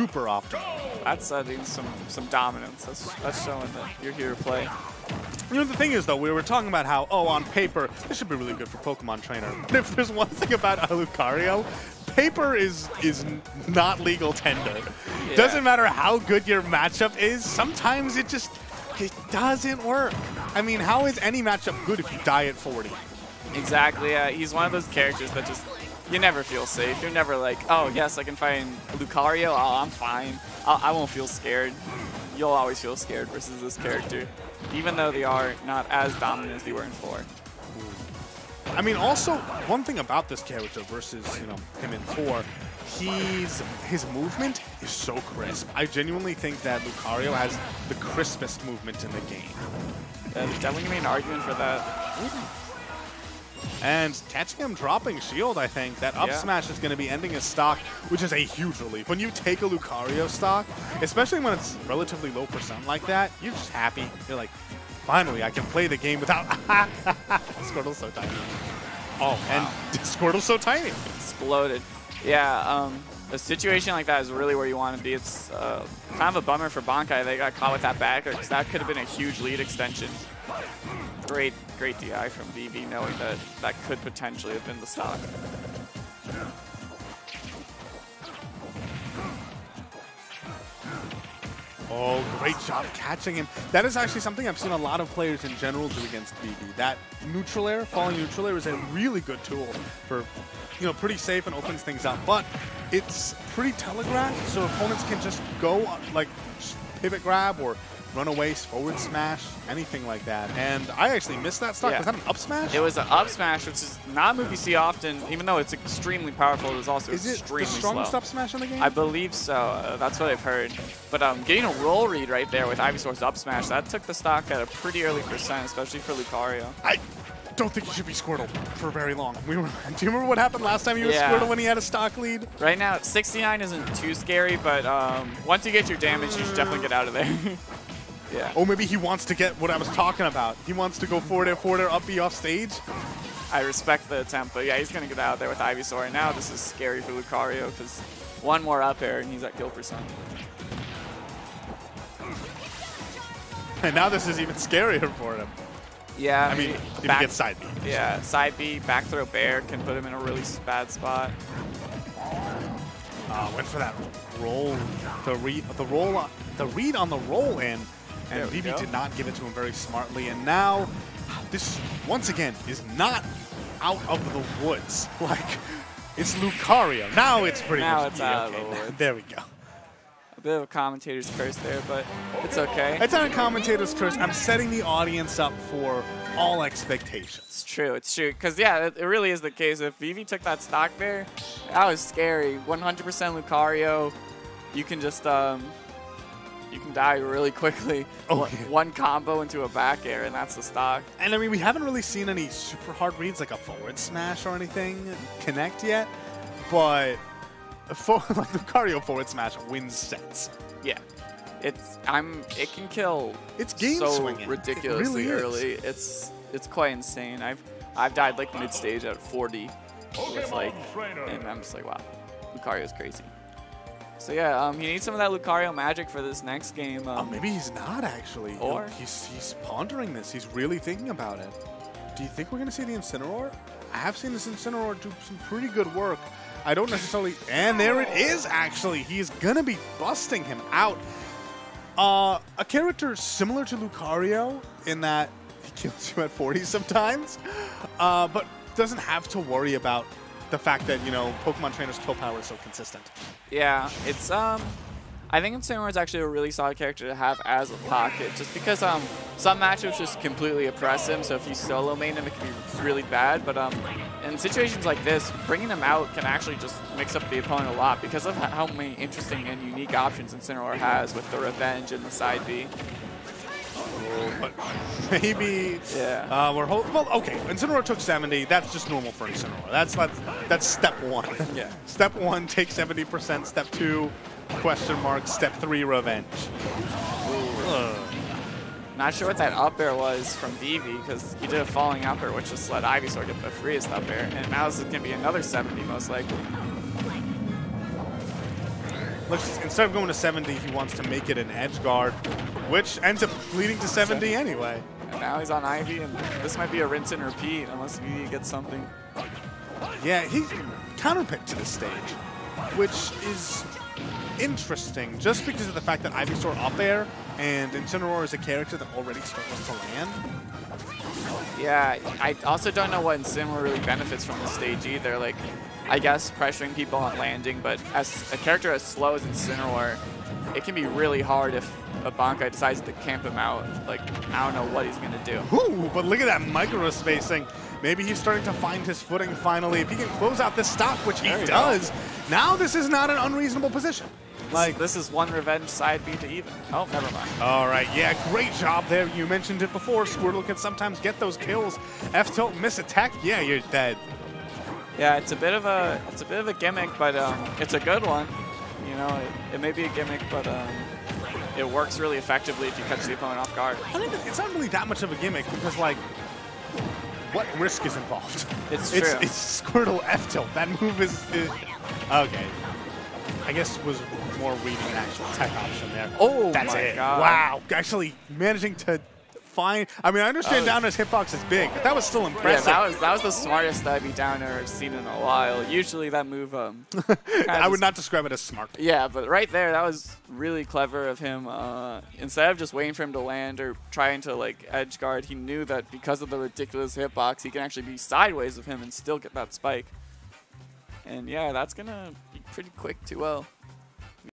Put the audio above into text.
super optimal. That's setting some some dominance. That's that's showing that you're here to play. You know, the thing is, though, we were talking about how, oh, on paper, this should be really good for Pokemon Trainer. But if there's one thing about Lucario, paper is is not legal tender. Yeah. Doesn't matter how good your matchup is, sometimes it just it doesn't work. I mean, how is any matchup good if you die at 40? Exactly. Yeah, he's one of those characters that just you never feel safe. You're never like, oh yes, I can find Lucario. Oh, I'm fine. I'll, I won't feel scared. You'll always feel scared versus this character, even though they are not as dominant as they were in four. I mean, also one thing about this character versus you know him in four, he's his movement is so crisp. I genuinely think that Lucario has the crispest movement in the game. Yeah, there's definitely gonna be an argument for that. And catching him dropping shield, I think, that up Yeah. smash is going to be ending his stock, which is a huge relief. When you take a Lucario stock, especially when it's relatively low percent like that, you're just happy. You're like, finally, I can play the game without... Squirtle's so tiny. Oh, and Squirtle's so tiny. Exploded. Yeah, um, a situation like that is really where you want to be. It's uh, kind of a bummer for Bankai. They got caught with that back air because that could have been a huge lead extension. Great, great DI from Vivi knowing that that could potentially have been the stock. Oh, great job catching him. That is actually something I've seen a lot of players in general do against Vivi. That neutral air, falling neutral air, is a really good tool for, you know, pretty safe and opens things up. But it's pretty telegraphed, so opponents can just go, like, pivot grab or run away, forward smash, anything like that. And I actually missed that stock. Yeah. Was that an up smash? It was an up smash, which is not a move you see often, even though it's extremely powerful. It was also Is it the extremely strongest slow. up smash in the game? I believe so. Uh, that's what I've heard. But um, getting a roll read right there with Ivysaur's up smash, that took the stock at a pretty early percent, especially for Lucario. I don't think you should be Squirtle for very long. We were, do you remember what happened last time you were Yeah. Squirtle when he had a stock lead? Right now, 69 isn't too scary, but um, once you get your damage, you should definitely get out of there. yeah. Oh, maybe he wants to get what I was talking about. He wants to go forward air, forward air, up B off stage. I respect the attempt, but yeah, he's going to get out there with Ivysaur. And now this is scary for Lucario because one more up air and he's at kill percent. And now this is even scarier for him. Yeah, I mean, if he back- gets side B. Yeah, side B, back throw bear can put him in a really bad spot. Uh, went for that roll, the read, the roll, the read on the roll in, and we did not give it to him very smartly. And now, this once again is not out of the woods. Like it's Lucario. Now it's pretty Now much it's yeah, out of the woods. There we go. A bit of a commentator's curse there, but it's okay. It's not a commentator's curse. I'm setting the audience up for all expectations. It's true, it's true. Because, yeah, it, it really is the case. If Vivi took that stock there, that was scary. 100% Lucario, you can just, um, you can die really quickly. Oh, one, yeah. one combo into a back air, and that's the stock. And I mean, we haven't really seen any super hard reads like a forward smash or anything connect yet, but a for, like the Lucario forward smash wins sets. Yeah. It's, I'm, it can kill It's game so swinging. It ridiculously really is. It's, it's quite insane. I've, I've died like mid stage at 40 with like, and I'm just like, wow, Lucario's crazy. So yeah, um, he needs some of that Lucario magic for this next game. Oh, Um, maybe he's not actually. Or- he's he's pondering this. He's really thinking about it. Do you think we're gonna see the Incineroar? I have seen this Incineroar do some pretty good work. I don't necessarily. And there it is. Actually, he's gonna be busting him out. Uh, a character similar to Lucario in that he kills you at 40 sometimes, uh, but doesn't have to worry about the fact that you know Pokemon Trainer's kill power is so consistent. Yeah, it's um, I think Incineroar is actually a really solid character to have as a pocket, just because um, some matchups just completely oppress him. So if you solo main him, it can be really bad. But um, in situations like this, bringing him out can actually just mix up the opponent a lot because of how many interesting and unique options Incineroar has with the Revenge and the side B. But maybe Yeah. uh, we're hold- well. Okay, Incineroar took 70. That's just normal for Incineroar. That's that's that's step one. Yeah. step one, take 70 percent. Step two, question mark. Step three, revenge. Not sure what that up air was from Vivi because he did a falling up air, which just let Ivysaur get the freest up air. And now this is going to be another 70 most likely. Looks instead of going to 70, he wants to make it an edge guard, which ends up leading to 70 anyway. And now he's on Ivy, and this might be a rinse and repeat unless he gets something. Yeah, he counterpicked to the stage, which is interesting just because of the fact that Ivysaur up air and Incineroar is a character that already struggles to land. Yeah, I also don't know what Incineroar really benefits from the stage either. Like, I guess pressuring people on landing, but as a character as slow as Incineroar, it can be really hard if a Bankai decides to camp him out. Like, I don't know what he's going to do. Ooh, but look at that micro spacing. Maybe he's starting to find his footing finally. If he can close out this stock, which he does, go. now this is not an unreasonable position. Like this is one revenge side B to even. Oh, never mind. All right, yeah, great job there. You mentioned it before. Squirtle can sometimes get those kills. F tilt miss attack. Yeah, you're dead. Yeah, it's a bit of a it's a bit of a gimmick, but um, it's a good one. You know, it, it may be a gimmick, but um, it works really effectively if you catch the opponent off guard. I think it's not really that much of a gimmick because like what risk is involved? It's true. It's, it's Squirtle F tilt. That move is, is okay. I guess was more reading an actual tech option there. Oh, that's it. God. Wow, actually managing to find. I mean, I understand uh, down air's hitbox is big, but that was still impressive. Yeah, that was that was the smartest Ivy Downer I've seen in a while. Usually that move, um, I would not describe it as smart. Yeah, but right there, that was really clever of him. Uh, instead of just waiting for him to land or trying to like edge guard, he knew that because of the ridiculous hitbox, he can actually be sideways of him and still get that spike. And yeah, that's gonna be pretty quick too well.